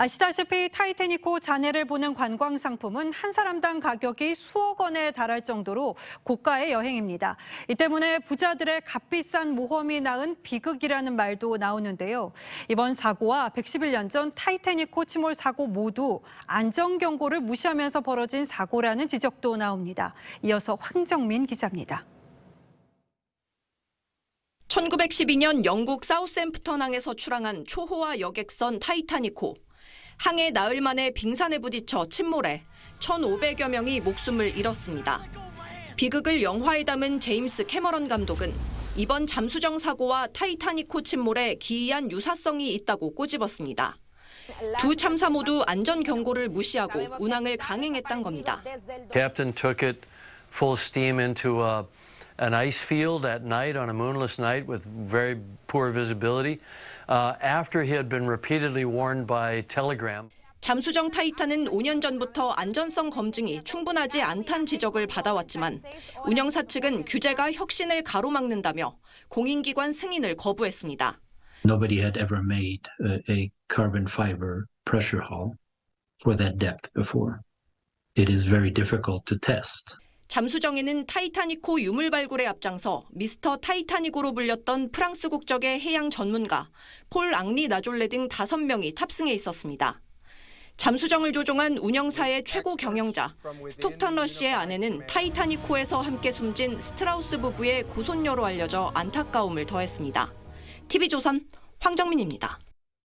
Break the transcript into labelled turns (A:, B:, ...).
A: 아시다시피 타이타닉호 잔해를 보는 관광 상품은 한 사람당 가격이 수억 원에 달할 정도로 고가의 여행입니다. 이 때문에 부자들의 값비싼 모험이 낳은 비극이라는 말도 나오는데요. 이번 사고와 111년 전 타이타닉호 침몰 사고 모두 안전 경고를 무시하면서 벌어진 사고라는 지적도 나옵니다. 이어서 황정민 기자입니다.
B: 1912년 영국 사우샘프턴항에서 출항한 초호화 여객선 타이타닉호. 항해 나흘 만에 빙산에 부딪혀 침몰해 1,500여 명이 목숨을 잃었습니다. 비극을 영화에 담은 제임스 캐머런 감독은 이번 잠수정 사고와 타이타닉호 침몰에 기이한 유사성이 있다고 꼬집었습니다. 두 참사 모두 안전 경고를 무시하고 운항을 강행했단 겁니다.
C: Captain took it full steam into a, an ice field at night on a moonless night with very poor visibility uh, after he had been repeatedly warned by telegram.
B: 잠수정 타이탄은 5년 전부터 안전성 검증이 충분하지 않다는 지적을 받아왔지만 운영사 측은 규제가 혁신을 가로막는다며 공인기관 승인을 거부했습니다.
D: Nobody had ever made a, a carbon fiber pressure hull for that depth before. It is very difficult to test.
B: 잠수정에는 타이타닉호 유물 발굴에 앞장서 미스터 타이타닉으로 불렸던 프랑스 국적의 해양 전문가 폴 앙리 나졸레 등 5명이 탑승해 있었습니다. 잠수정을 조종한 운영사의 최고 경영자 스톡턴 러시의 아내는 타이타닉호에서 함께 숨진 스트라우스 부부의 고손녀로 알려져 안타까움을 더했습니다. TV조선 황정민입니다.